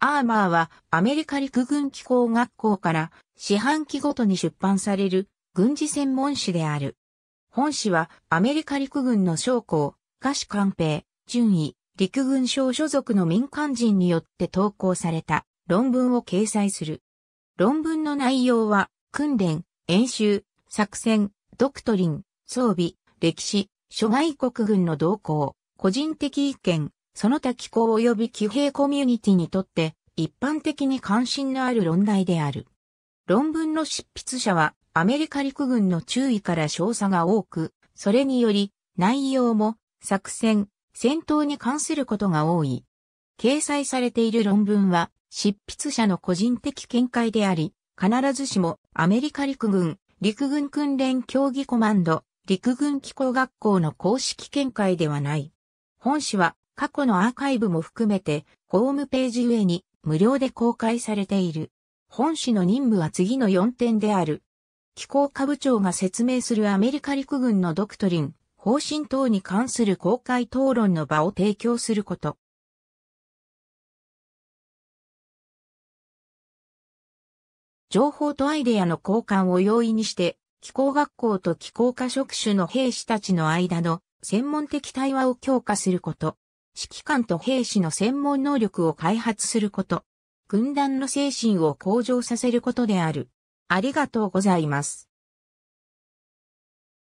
アーマーはアメリカ陸軍機構学校から四半期ごとに出版される軍事専門誌である。本誌はアメリカ陸軍の将校、歌手官兵、順位、陸軍省所属の民間人によって投稿された論文を掲載する。論文の内容は訓練、演習、作戦、ドクトリン、装備、歴史、諸外国軍の動向、個人的意見、その他機構及び騎兵コミュニティにとって一般的に関心のある論題である。論文の執筆者はアメリカ陸軍の注意から少佐が多く、それにより内容も作戦、戦闘に関することが多い。掲載されている論文は執筆者の個人的見解であり、必ずしもアメリカ陸軍、陸軍訓練競技コマンド、陸軍機構学校の公式見解ではない。本誌は過去のアーカイブも含めてホームページ上に無料で公開されている。本誌の任務は次の4点である。機構下部長が説明するアメリカ陸軍のドクトリン、方針等に関する公開討論の場を提供すること。情報とアイデアの交換を容易にして、機構学校と機構科職種の兵士たちの間の専門的対話を強化すること。指揮官と兵士の専門能力を開発すること。軍団の精神を向上させることである。ありがとうございます。